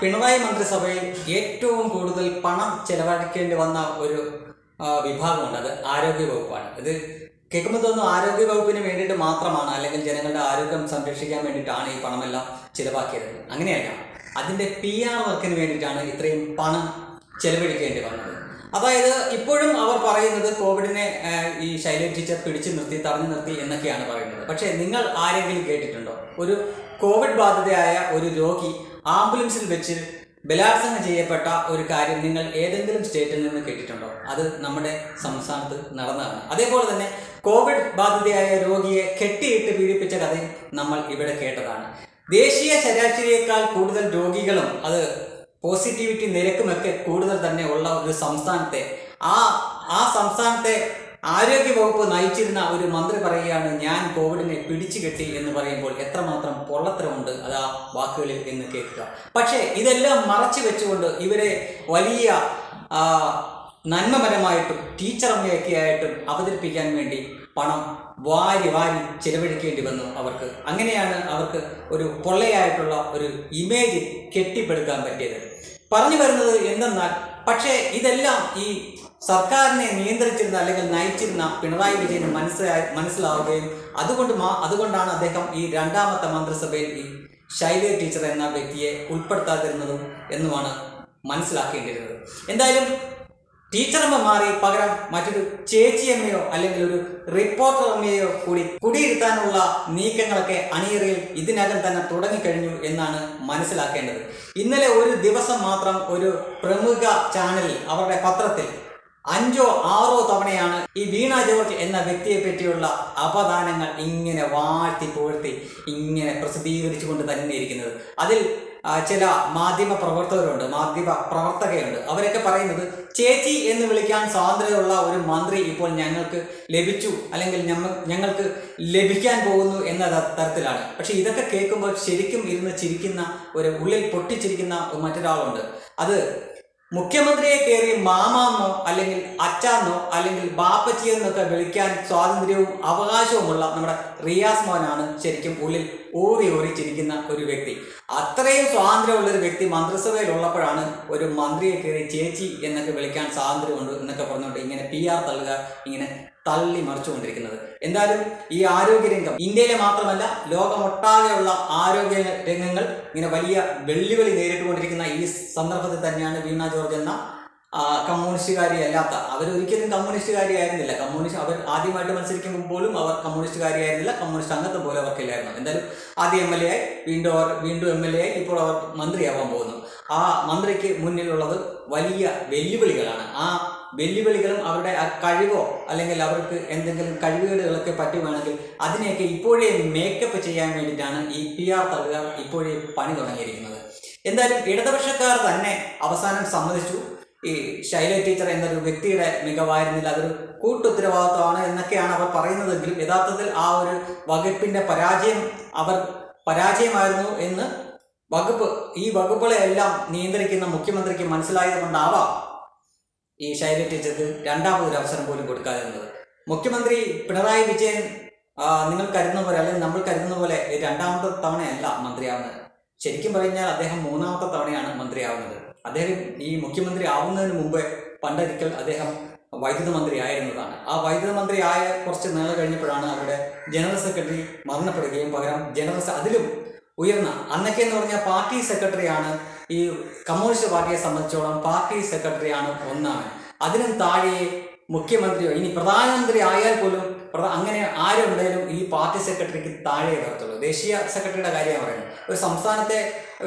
പിണറായി മന്ത്രിസഭയിൽ ഏറ്റവും കൂടുതൽ പണം ചെലവഴിക്കേണ്ടി വന്ന ഒരു വിഭാഗമുണ്ട്. അത് ആരോഗ്യ വകുപ്പാണ്. ഇത് കേൾക്കുമ്പോൾ തോന്നുന്നു ആരോഗ്യ വകുപ്പിന് വേണ്ടിയിട്ട് മാത്രമാണ് അല്ലെങ്കിൽ ജനങ്ങളുടെ ആരോഗ്യം സംരക്ഷിക്കാൻ വേണ്ടിയിട്ടാണ് ഈ പണമെല്ലാം ചിലവാക്കിയത്. അങ്ങനെയല്ല. അതിന്റെ പി ആർ വർക്കിന് വേണ്ടിയിട്ടാണ് ഇത്രയും പണം ചെലവഴിക്കേണ്ടി വന്നത്. അതായത് ഇപ്പോഴും അവർ പറയുന്നത് കോവിഡിനെ ഈ ശൈലജ ടീച്ചർ പിടിച്ചു നിർത്തി തടഞ്ഞു നിർത്തി എന്നൊക്കെയാണ് പറയുന്നത്. പക്ഷേ നിങ്ങൾ ആരെങ്കിലും കേട്ടിട്ടുണ്ടോ? ഒരു കോവിഡ് ബാധിതയായ ഒരു രോഗി ആംബുലൻസിൽ വെച്ച് ബലാത്സംഗം ചെയ്യപ്പെട്ട ഒരു കാര്യം നിങ്ങൾ ഏതെങ്കിലും സ്റ്റേറ്റിൽ നിന്ന് കേട്ടിട്ടുണ്ടോ? അത് നമ്മുടെ സംസ്ഥാനത്ത് നടന്നതാണ്. അതേപോലെ തന്നെ കോവിഡ് ബാധിതയായ രോഗിയെ കെട്ടിയിട്ട് പീഡിപ്പിച്ച കഥയും നമ്മൾ ഇവിടെ കേട്ടതാണ്. ദേശീയ ശരാശരിയേക്കാൾ കൂടുതൽ രോഗികളും അത് പോസിറ്റിവിറ്റി നിരക്കുമൊക്കെ കൂടുതൽ തന്നെ ഉള്ള ഒരു സംസ്ഥാനത്തെ ആ ആ സംസ്ഥാനത്തെ ആരോഗ്യ വകുപ്പ് നയിച്ചിരുന്ന ഒരു മന്ത്രി പറയുകയാണ് ഞാൻ കോവിഡിനെ പിടിച്ചു കെട്ടി എന്ന് പറയുമ്പോൾ എത്രമാത്രം പൊള്ളത്തരമുണ്ട് അത് വാക്കുകളിൽ എന്ന് കേൾക്കുക. പക്ഷേ ഇതെല്ലാം മറച്ചു വെച്ചുകൊണ്ട് ഇവരെ വലിയ നന്മപരമായിട്ടും ടീച്ചറമ്മയൊക്കെ ആയിട്ടും അവതരിപ്പിക്കാൻ വേണ്ടി പണം വാരി വാരി ചിലവഴിക്കേണ്ടി വന്നു അവർക്ക്. അങ്ങനെയാണ് അവർക്ക് ഒരു പൊള്ളയായിട്ടുള്ള ഒരു ഇമേജ് കെട്ടിപ്പടുക്കാൻ പറ്റിയത്. പറഞ്ഞു വരുന്നത് എന്തെന്നാൽ പക്ഷേ ഇതെല്ലാം ഈ സർക്കാരിനെ നിയന്ത്രിച്ചിരുന്ന അല്ലെങ്കിൽ നയിച്ചിരുന്ന പിണറായി വിജയന് മനസ്സിലായി മനസ്സിലാവുകയും അതുകൊണ്ട് മാ അതുകൊണ്ടാണ് അദ്ദേഹം ഈ രണ്ടാമത്തെ മന്ത്രിസഭയിൽ ഈ ശൈലി ടീച്ചർ എന്ന വ്യക്തിയെ ഉൾപ്പെടുത്താതിരുന്നതും എന്നുമാണ് മനസ്സിലാക്കേണ്ടിയിരുന്നത്. എന്തായാലും ടീച്ചറമ്മ മാറി പകരം മറ്റൊരു ചേച്ചിയമ്മയോ അല്ലെങ്കിൽ ഒരു റിപ്പോർട്ടർ അമ്മയോ കൂടി കുടിയിരുത്താനുള്ള നീക്കങ്ങളൊക്കെ അണിയറയിൽ ഇതിനകം തന്നെ തുടങ്ങിക്കഴിഞ്ഞു എന്നാണ് മനസ്സിലാക്കേണ്ടത്. ഇന്നലെ ഒരു ദിവസം മാത്രം ഒരു പ്രമുഖ ചാനലിൽ അവരുടെ പത്രത്തിൽ അഞ്ചോ ആറോ തവണയാണ് ഈ വീണ ജോർജ് എന്ന വ്യക്തിയെ പറ്റിയുള്ള അപദാനങ്ങൾ ഇങ്ങനെ വാഴ്ത്തി പുകഴ്ത്തി ഇങ്ങനെ പ്രസിദ്ധീകരിച്ചുകൊണ്ട് തന്നെ ഇരിക്കുന്നത് അതിൽ ചില മാധ്യമ പ്രവർത്തകരുണ്ട് മാധ്യമ പ്രവർത്തകയുണ്ട് അവരൊക്കെ പറയുന്നത് ചേച്ചി എന്ന് വിളിക്കാൻ സ്വാതന്ത്ര്യമുള്ള ഒരു മന്ത്രി ഇപ്പോൾ ഞങ്ങൾക്ക് ലഭിച്ചു അല്ലെങ്കിൽ ഞങ്ങൾക്ക് ലഭിക്കാൻ പോകുന്നു എന്ന തരത്തിലാണ്. പക്ഷെ ഇതൊക്കെ കേൾക്കുമ്പോൾ ശരിക്കും ഇരുന്ന് ചിരിക്കുന്ന ഒരു ഉള്ളിൽ പൊട്ടിച്ചിരിക്കുന്ന മറ്റൊരാളുണ്ട്. അത് മുഖ്യമന്ത്രിയെ കയറി മാമാന്നോ അല്ലെങ്കിൽ അച്ചാന്നോ അല്ലെങ്കിൽ ബാപ്പച്ചി എന്നൊക്കെ വിളിക്കാൻ സ്വാതന്ത്ര്യവും അവകാശവുമുള്ള നമ്മുടെ റിയാസ് മോനാണ് ശരിക്കും ഉള്ളിൽ ഊറി ചിരിക്കുന്ന ഒരു വ്യക്തി. അത്രയും സ്വാതന്ത്ര്യമുള്ള ഒരു വ്യക്തി മന്ത്രിസഭയിൽ ഉള്ളപ്പോഴാണ് ഒരു മന്ത്രിയെ കയറി ചേച്ചി എന്നൊക്കെ വിളിക്കാൻ സ്വാതന്ത്ര്യമുണ്ട് എന്നൊക്കെ പറഞ്ഞുകൊണ്ട് ഇങ്ങനെ പി ആർ തള്ളുക ഇങ്ങനെ തള്ളി മറിച്ചുകൊണ്ടിരിക്കുന്നത്. എന്തായാലും ഈ ആരോഗ്യരംഗം ഇന്ത്യയിലെ മാത്രമല്ല ലോകമൊട്ടാകെയുള്ള ആരോഗ്യ രംഗങ്ങൾ ഇങ്ങനെ വലിയ വെല്ലുവിളി നേരിട്ടുകൊണ്ടിരിക്കുന്ന ഈ സന്ദർഭത്തിൽ തന്നെയാണ് വീണ ജോർജ് എന്ന ആ, കമ്മ്യൂണിസ്റ്റുകാരി അല്ലാത്ത അവരൊരിക്കലും കമ്മ്യൂണിസ്റ്റുകാരി ആയിരുന്നില്ല കമ്മ്യൂണിസ്റ്റ് അവർ ആദ്യമായിട്ട് മത്സരിക്കുമ്പോൾ പോലും അവർ കമ്മ്യൂണിസ്റ്റുകാരി ആയിരുന്നില്ല കമ്മ്യൂണിസ്റ്റ് അംഗത്വം പോലും അവർക്കില്ലായിരുന്നു. എന്തായാലും ആദ്യം എം എൽ എ ആയി വീണ്ടും അവർ വീണ്ടും എം എൽ എ ആയി ഇപ്പോൾ അവർ മന്ത്രിയാവാൻ പോകുന്നു. ആ മന്ത്രിക്ക് മുന്നിലുള്ളത് വലിയ വെല്ലുവിളികളാണ്. ആ വെല്ലുവിളികളും അവരുടെ ആ കഴിവോ അല്ലെങ്കിൽ അവർക്ക് എന്തെങ്കിലും കഴിവുകേടുകളൊക്കെ പറ്റുവാണെങ്കിൽ അതിനെയൊക്കെ ഇപ്പോഴേ മേക്കപ്പ് ചെയ്യാൻ വേണ്ടിയിട്ടാണ് ഈ പി ആർ തള്ളുകാർ ഇപ്പോഴേ പണി തുടങ്ങിയിരിക്കുന്നത്. എന്തായാലും ഇടതുപക്ഷക്കാർ തന്നെ അവസാനം സമ്മതിച്ചു. ഈ ശൈല ടീച്ചർ എന്നൊരു വ്യക്തിയുടെ മികവായിരുന്നില്ല. അതൊരു കൂട്ടുത്തരവാദിത്വമാണ് എന്നൊക്കെയാണ് അവർ പറയുന്നതെങ്കിലും യഥാർത്ഥത്തിൽ ആ ഒരു വകുപ്പിന്റെ പരാജയം അവർ പരാജയമായിരുന്നു എന്ന് വകുപ്പ് ഈ വകുപ്പുകളെ എല്ലാം നിയന്ത്രിക്കുന്ന മുഖ്യമന്ത്രിക്ക് മനസ്സിലായത് കൊണ്ടാവാം ഈ ശൈല ടീച്ചർക്ക് രണ്ടാമതൊരു അവസരം പോലും കൊടുക്കാതിരുന്നത്. മുഖ്യമന്ത്രി പിണറായി വിജയൻ നിങ്ങൾ കരുതുന്ന പോലെ അല്ലെങ്കിൽ നമ്മൾ കരുതുന്ന പോലെ രണ്ടാമത്തെ തവണയല്ല മന്ത്രിയാവുന്നത്. ശരിക്കും പറഞ്ഞാൽ അദ്ദേഹം മൂന്നാമത്തെ തവണയാണ് മന്ത്രിയാവുന്നത്. അദ്ദേഹം ഈ മുഖ്യമന്ത്രി ആവുന്നതിന് മുമ്പ് പണ്ടൊരിക്കൽ അദ്ദേഹം വൈദ്യുത മന്ത്രി ആയിരുന്നതാണ്. ആ വൈദ്യുത മന്ത്രി ആയ കുറച്ച് നാൾ കഴിഞ്ഞപ്പോഴാണ് അവരുടെ ജനറൽ സെക്രട്ടറി മരണപ്പെടുകയും പകരം ജനറൽ അതിലും ഉയർന്ന അന്നൊക്കെ എന്ന് പറഞ്ഞാൽ പാർട്ടി സെക്രട്ടറിയാണ് ഈ കമ്മ്യൂണിസ്റ്റ് പാർട്ടിയെ സംബന്ധിച്ചോളം പാർട്ടി സെക്രട്ടറിയാണ് ഒന്നാണ്. അതിനും താഴെ മുഖ്യമന്ത്രിയോ ഇനി പ്രധാനമന്ത്രി ആയാൽ പോലും അങ്ങനെ ആരുണ്ടെങ്കിലും ഈ പാർട്ടി സെക്രട്ടറിക്ക് താഴെ വരത്തുള്ളൂ ദേശീയ സെക്രട്ടറിയുടെ കാര്യമാണ് പറയുന്നത് ഒരു സംസ്ഥാനത്തെ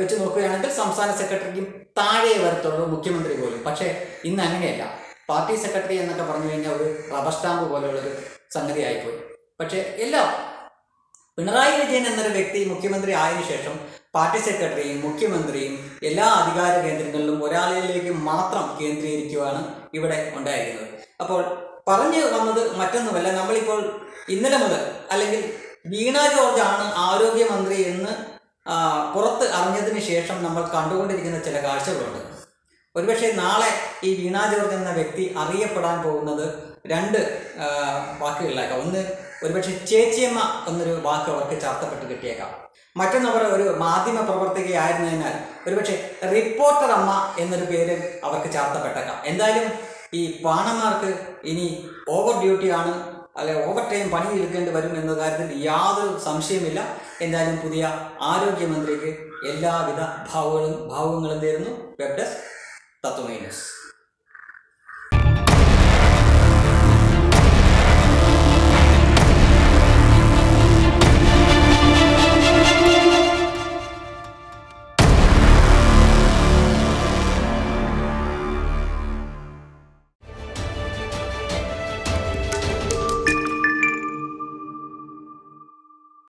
വെച്ച് നോക്കുകയാണെങ്കിൽ സംസ്ഥാന സെക്രട്ടറിക്കും താഴെ വരത്തുള്ളൂ മുഖ്യമന്ത്രി പോലും. പക്ഷേ ഇന്ന് അങ്ങനെയല്ല. പാർട്ടി സെക്രട്ടറി എന്നൊക്കെ പറഞ്ഞു കഴിഞ്ഞാൽ ഒരു റബ്ബർ സ്റ്റാമ്പ് പോലെയുള്ളൊരു സംഗതി ആയിപ്പോയി പക്ഷേ എല്ലാം പിണറായി വിജയൻ എന്നൊരു വ്യക്തി മുഖ്യമന്ത്രി ആയതിനു ശേഷം പാർട്ടി സെക്രട്ടറിയും മുഖ്യമന്ത്രിയും എല്ലാ അധികാര കേന്ദ്രങ്ങളിലും ഒരാളിലേക്ക് മാത്രം കേന്ദ്രീകരിക്കുവാണ് ഇവിടെ ഉണ്ടായിരിക്കുന്നത്. അപ്പോൾ പറഞ്ഞു വന്നത് മറ്റൊന്നുമല്ല. നമ്മളിപ്പോൾ ഇന്നലെ മുതൽ അല്ലെങ്കിൽ വീണ ജോർജ് ആണ് ആരോഗ്യമന്ത്രി എന്ന് പുറത്ത് അറിഞ്ഞതിന് ശേഷം നമ്മൾ കണ്ടുകൊണ്ടിരിക്കുന്ന ചില കാഴ്ചകളുണ്ട്. ഒരുപക്ഷെ നാളെ ഈ വീണ ജോർജ് എന്ന വ്യക്തി അറിയപ്പെടാൻ പോകുന്നത് രണ്ട് വാക്കുകളിലാക്കാം ഒന്ന് ഒരുപക്ഷെ ചേച്ചിയമ്മ എന്നൊരു വാക്ക് അവർക്ക് ചാർത്തപ്പെട്ട് കിട്ടിയേക്കാം. മറ്റൊന്നവർ ഒരു മാധ്യമ പ്രവർത്തകയായിരുന്നതിനാൽ ഒരുപക്ഷെ റിപ്പോർട്ടർ അമ്മ എന്നൊരു പേര് അവർക്ക് ചാർത്തപ്പെട്ടേക്കാം. എന്തായാലും ഈ പാണന്മാർക്ക് ഇനി ഓവർ ഡ്യൂട്ടി ആണ് അല്ലെ ഓവർ ടൈം പണിയെടുക്കേണ്ടി വരും എന്ന കാര്യത്തിൽ യാതൊരു സംശയമില്ല എന്തായാലും പുതിയ ആരോഗ്യമന്ത്രിക്ക് എല്ലാവിധ ഭാവങ്ങളും ഭാവങ്ങളും തരുന്നു. വെബ് ഡെസ്ക് തത്വമൈ ന്യൂസ്